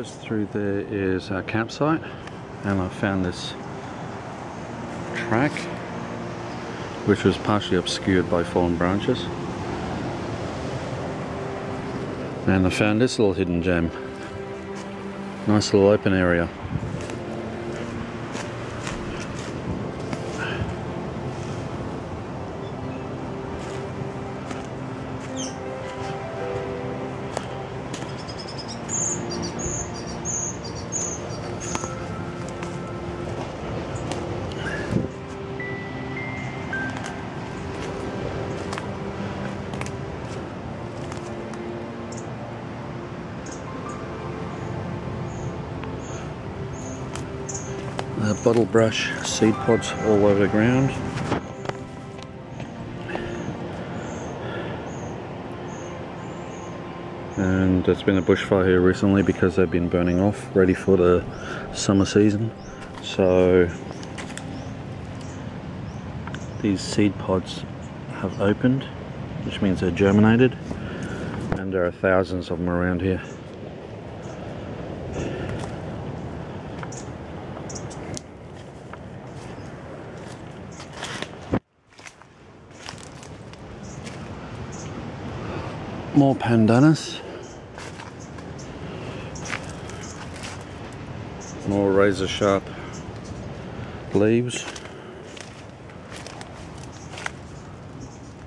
Just through there is our campsite and I found this track which was partially obscured by fallen branches. And I found this little hidden gem. Nice little open area. Bottle brush seed pods all over the ground. And there's been a bushfire here recently because they've been burning off, ready for the summer season. So these seed pods have opened, which means they're germinated, and there are thousands of them around here. More pandanus. More razor sharp leaves.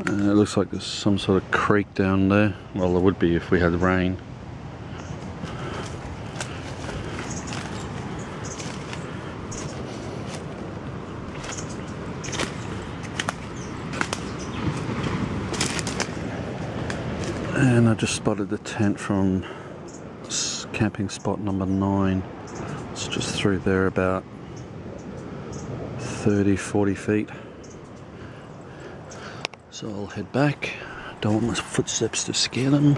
And it looks like there's some sort of creek down there. Well, there would be if we had rain. And I just spotted the tent from camping spot number nine. It's just through there about 30 40 feet. So I'll head back. Don't want my footsteps to scare them.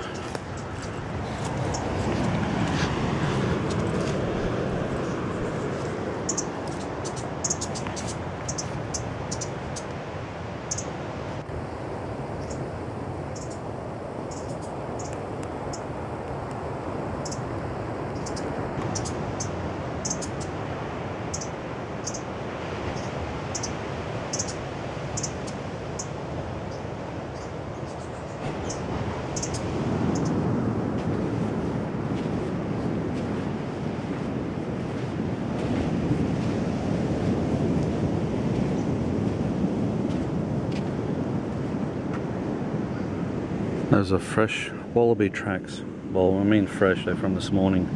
Those are fresh wallaby tracks. Well, I mean fresh, they're from this morning.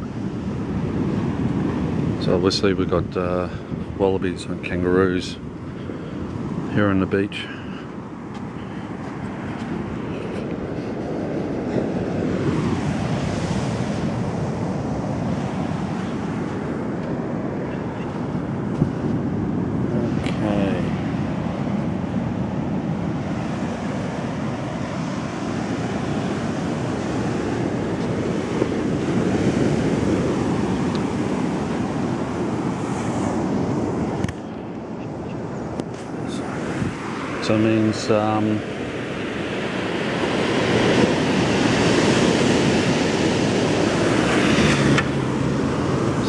So obviously we've got uh, wallabies and kangaroos here on the beach. So it means um,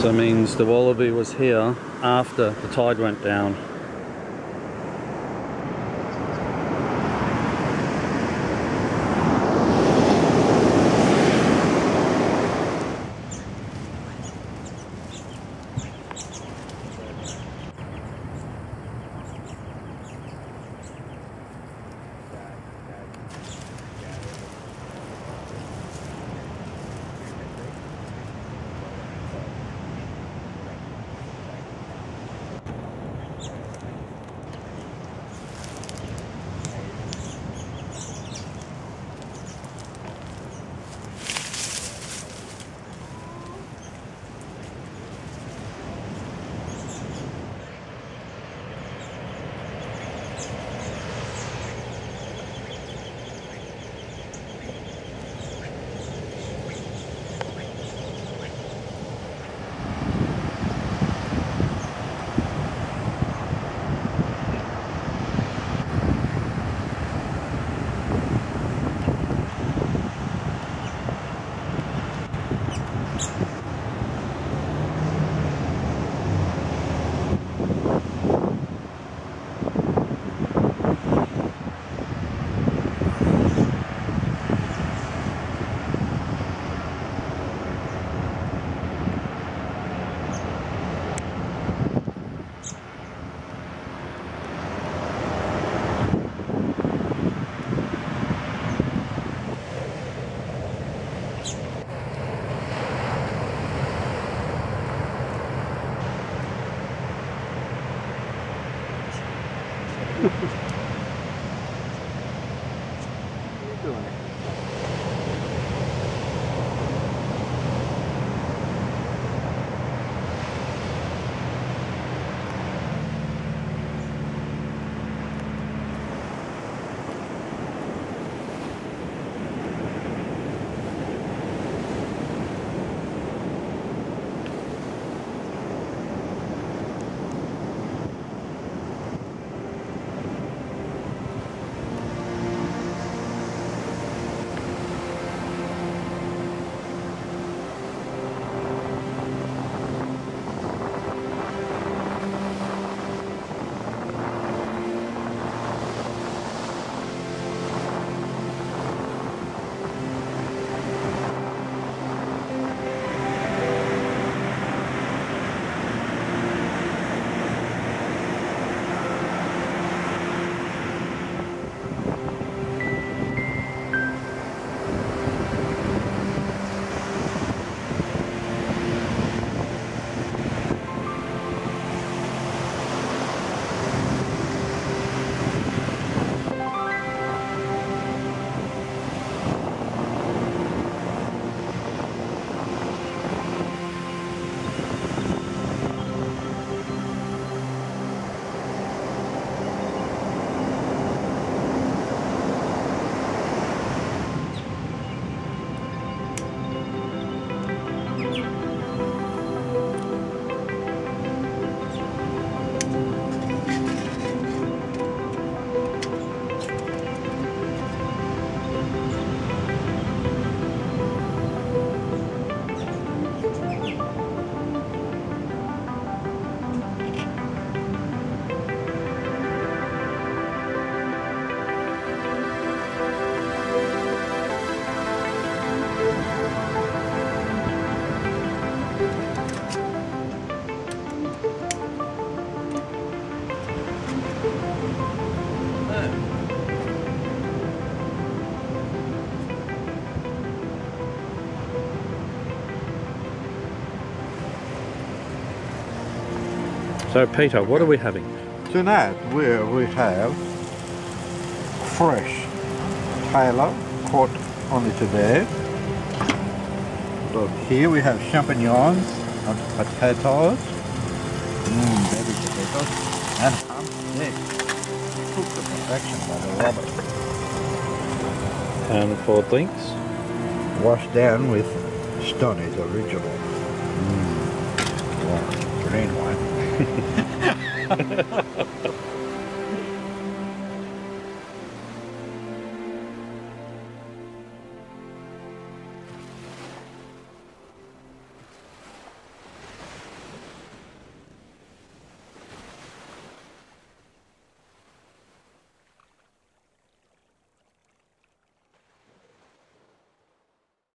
so means the wallaby was here after the tide went down. Ha, ha, ha. So Peter, what are we having? Tonight we, we have fresh tailor caught only today. So here we have champignons and potatoes. Mmm, baby potatoes. And ham steak. Cooked to perfection by the Robert. And for drinks? Washed down with Stoney's original. Mmm. Wow. Green wine. ハハハハ!